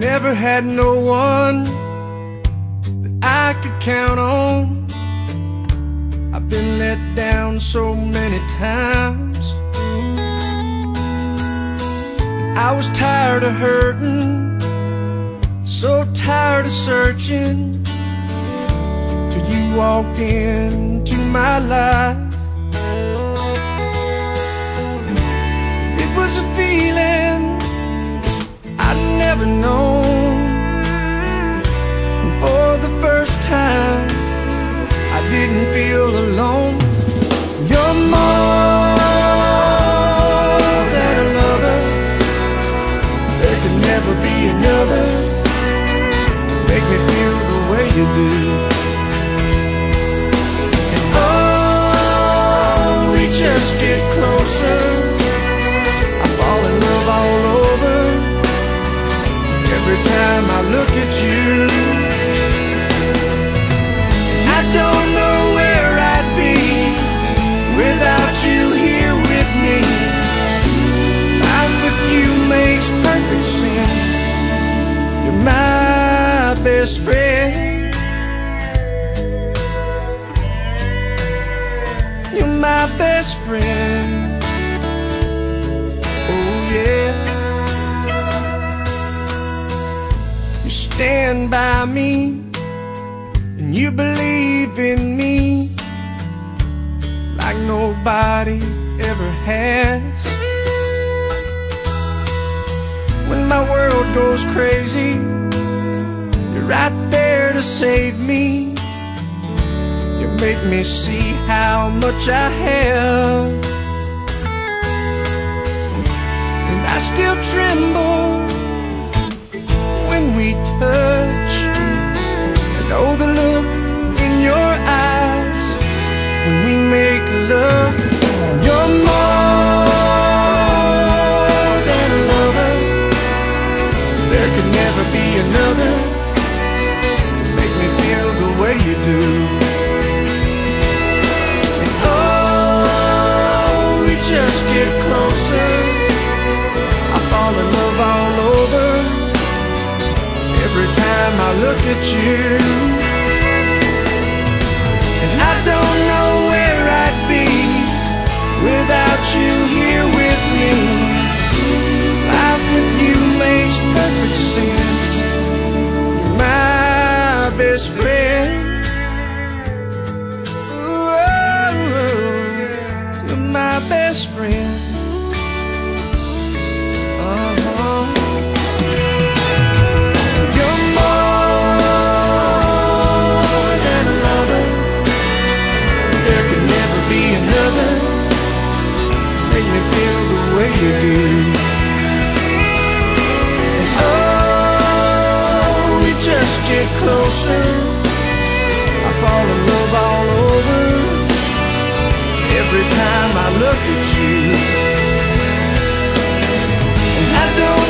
Never had no one that I could count on. I've been let down so many times. I was tired of hurting, so tired of searching. Till you walked into my life. Look at you, I don't know where I'd be without you here with me. Life with you makes perfect sense. You're my best friend. You're my best friend. You stand by me and you believe in me like nobody ever has. When my world goes crazy, you're right there to save me. You make me see how much I have. And I still tremble we touch. I know the look in your eyes when we make love. You're more than a lover. There could never be another to make me feel the way you do. And oh, we just get closer. Time I look at you. And I don't know where I'd be without you here with me. Life with you makes perfect sense. You're my best friend. oh, we just get closer. I fall in love all over every time I look at you. And I don't.